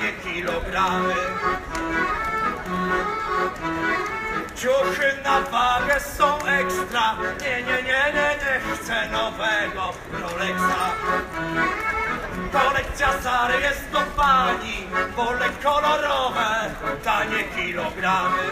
tanie kilogramy. Ciuchy na wagę są ekstra, nie, nie, nie, nie, nie chcę nowego Rolexa. Kolekcja Zary jest do pani, wolę kolorowe, tanie kilogramy.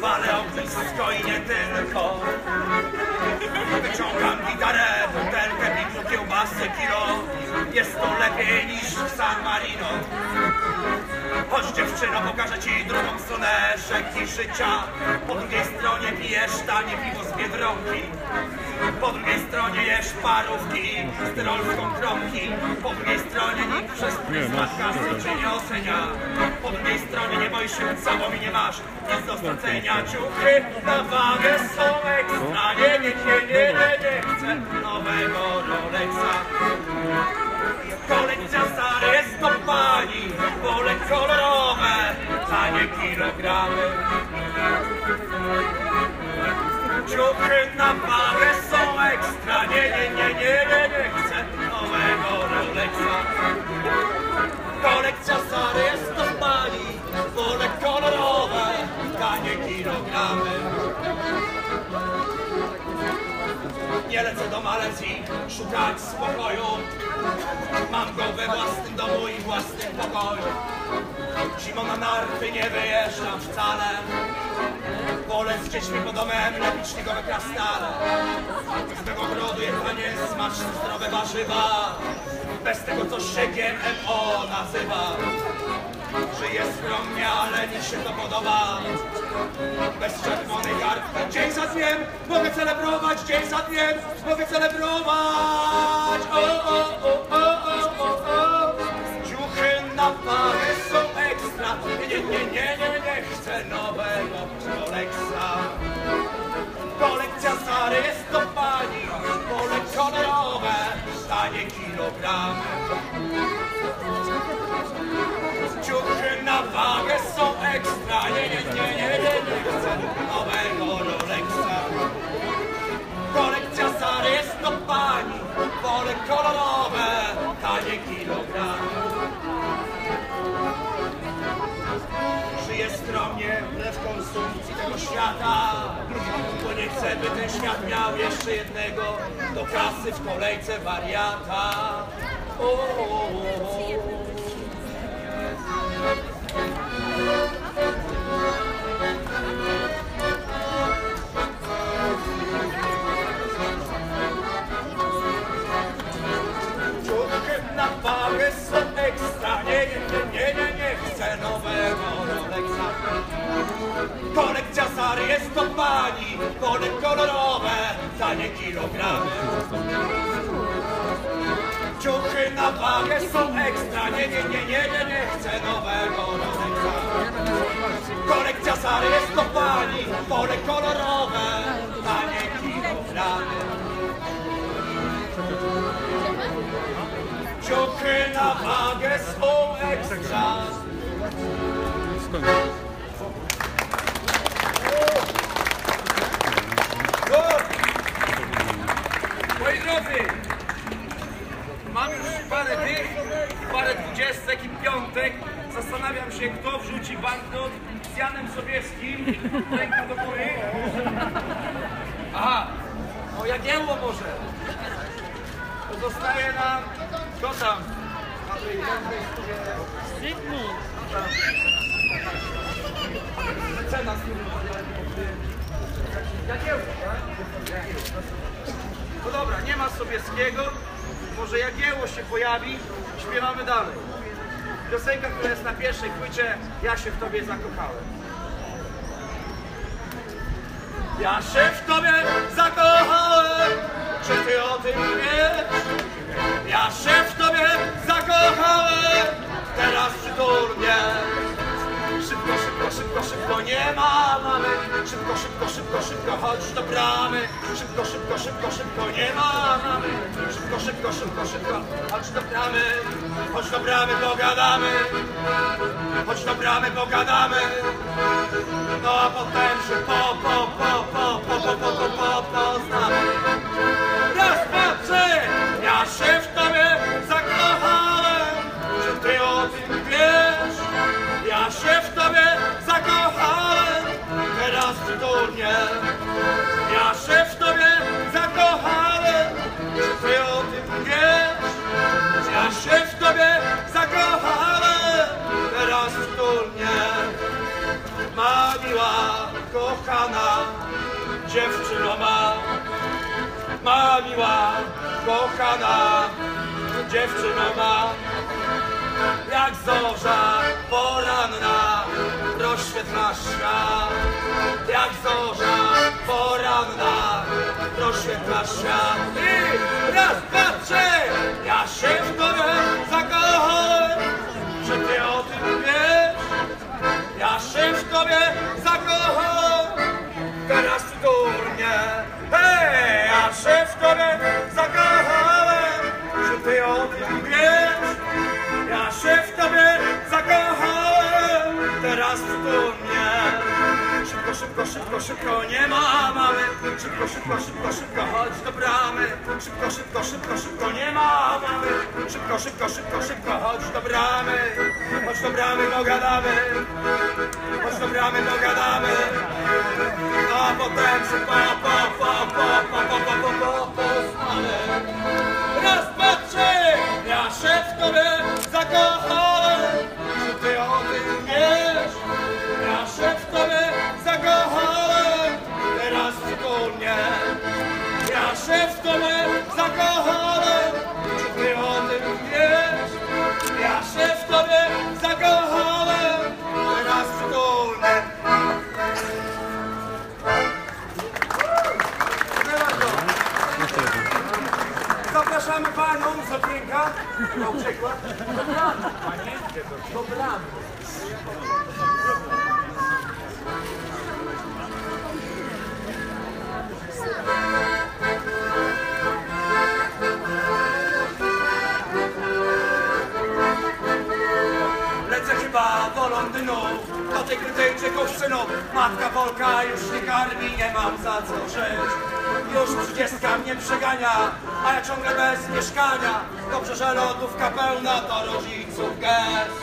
Walę ognisko i nie tylko. Wyciągam gitarę, a Sekiro, jest to lepiej niż San Marino. Chodź dziewczyno, pokażę ci drugą stronę rzeki życia. Po drugiej stronie pijesz tanie piwo z Biedronki. Po drugiej stronie jesz parówki z tyrolską kromki. Po drugiej stronie nikt przez pryzmat kasy cię nie ocenia. Po drugiej stronie nie boisz się całą i nie masz nic do stracenia. Ciuchy na wagę są ekstra. Nie, nie, nie, nie, nie, nie chcę nowego Rolexa. Kolekcja pani, wolę kolorowe, tanie kilogramy. Ciuchy na wagę są ekstra, nie, nie, nie, nie, nie, nie chcę nowego Rolexa. Kolekcja stary jest do pani, wolę kolorowe, tanie kilogramy. Nie lecę do Malezji szukać spokoju. Mam go we własnym domu i własnym pokoju. Zimą na narty nie wyjeżdżam wcale. Wolę z dziećmi pod domem lepić śniegowe krasnale. Z mego ogrodu jedzenie smaczne, zdrowe warzywa. Bez tego, co się GMO nazywa. Żyję skromnie, ale mi się to podoba. Bez czerwonej kartki. Dzień za dniem mogę celebrować, dzień za dniem mogę celebrować. O, o, o, świata Bo nie chcę, by ten świat miał jeszcze jednego Do kasy w kolejce wariata o, o, o, o. Są ekstra Nie, nie, nie, nie, nie, nie chcę nowego Rolexa. Kolekcja Zary jest do pani Kole kolorowe, tanie kilogramy. Ciuchy na wagę są ekstra Nie, nie, nie, nie, nie, nie chcę nowego Rolexa. Kolekcja Zary jest do pani Pole kolorowe, są ekstra. Moi drodzy, mam już parę tych, parę dwudziestek i piątek. Zastanawiam się, kto wrzuci banknot z Janem Sobieskim. Ręka do góry. Aha, o Jagiełło może. To zostaje nam, kto tam? Cena z? No dobra, nie ma Sobieskiego, może Jagiełło się pojawi, śpiewamy dalej. Piosenka, która jest na pierwszej płycie, ja się w tobie zakochałem. Ja się w tobie zakochałem, chodź do bramy. Szybko, szybko, szybko, szybko, nie ma mamy. Szybko, szybko, szybko, szybko, chodź do bramy. Chodź do bramy, pogadamy. Chodź do bramy, pogadamy. No a potem się po, po, po, po, po, po, po, po, po, poznamy. Raz, dwa, trzy, ja się w tobie zakochałem. Czy ty o tym wiesz? Ja się w tobie zakochałem. Teraz w turnie. Ma miła, kochana dziewczyna ma. Jak zorza poranna rozświetla świat. Jak zorza poranna rozświetla świat. I raz, dwa, trzy, ja się w tobie zakochałem, że ty o tym wiesz. Ja się w tobie zakochałem, teraz przytul mnie. Szybko, szybko, szybko, szybko, nie ma mamy. Szybko, szybko, szybko, szybko, chodź do bramy. Szybko, szybko, szybko, szybko, nie ma mamy. Szybko, szybko, szybko, szybko, chodź do bramy. Chodź do bramy, pogadamy. Chodź do bramy, pogadamy. A potem się po, po, po, po, po, po, po, po, po, poznamy. Raz, dwa, trzy, ja się w tobie zakochałem, Zaśpiewamy Panom za pięka. Na przykład. Dobranoc. Dobranoc. Lecę chyba do Londynu, do tej krytej czekowszczynu. Matka Polka już nie karmi, nie mam za co żyć. Już trzydziestka mnie przegania, a ja ciągle bez mieszkania. Dobrze, że lodówka pełna to rodziców gest.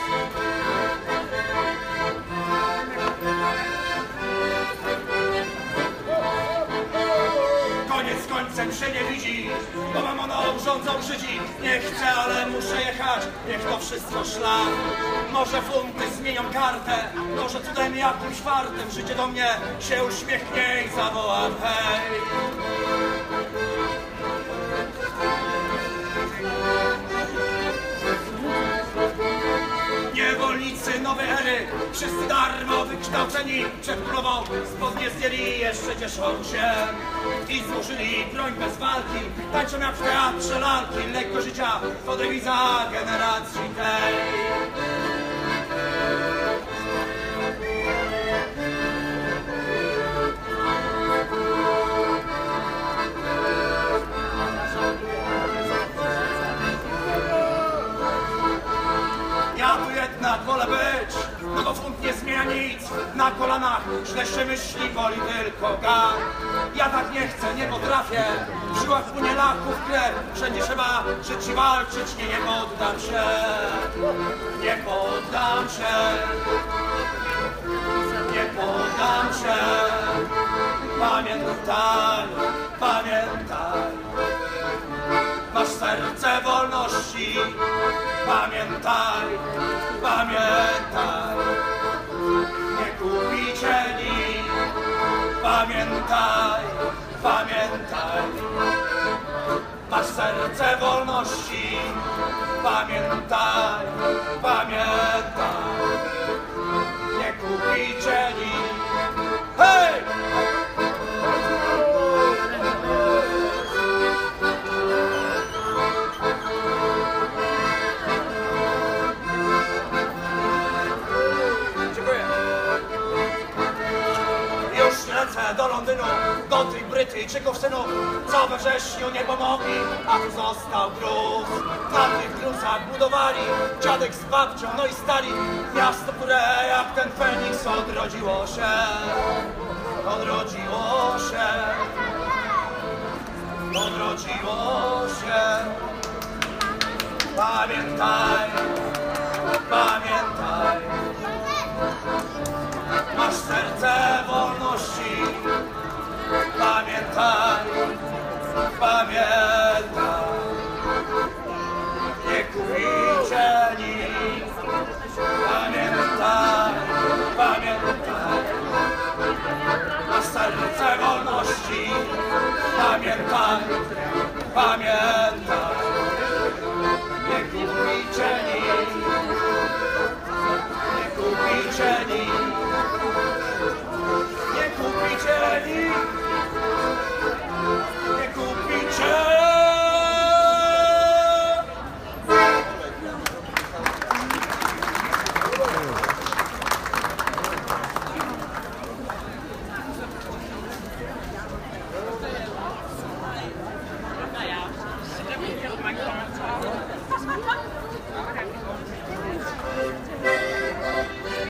Końcem się nie widzi, bo mamoną rządzą Żydzi. Nie chcę, ale muszę jechać, niech to wszystko szlak. Może funty zmienią kartę, może cudem jakimś fartem życie do mnie się uśmiechnie i zawołam hej. Wszyscy darmo wykształceni Przed królową spodnie zdjęli, jeszcze cieszą się. I złożyli broń bez walki, tańczą jak w teatrze lalki. Lekko życia to dewiza generacji tej się myśli, woli tylko gang. Ja tak nie chcę, nie potrafię, w żyłach płynie laków krew. Wszędzie trzeba żyć i walczyć, nie, nie poddam się. Nie poddam się. Nie poddam się. Pamiętaj, pamiętaj. Masz serce wolności, pamiętaj, pamiętaj. Pamiętaj, pamiętaj. Masz serce wolności, pamiętaj, pamiętaj. Wrześniu nie pomogli, a tu został gruz. Na tych gruzach budowali dziadek z babcią, no i stali miasto, które jak ten Feniks odrodziło się, odrodziło się, odrodziło się. Pamiętaj, pamiętaj. 八年